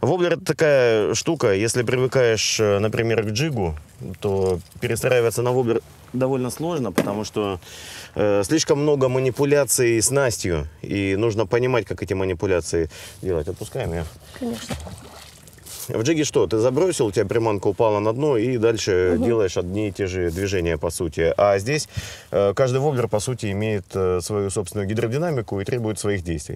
Воблер это такая штука, если привыкаешь, э, например, к джигу, то перестраиваться на воблер довольно сложно, потому что э, слишком много манипуляций с Настью, и нужно понимать, как эти манипуляции делать. Отпускаем ее. Конечно. В джиге что? Ты забросил, у тебя приманка упала на дно, и дальше делаешь одни и те же движения, по сути. А здесь э, каждый воблер, по сути, имеет э, свою собственную гидродинамику и требует своих действий.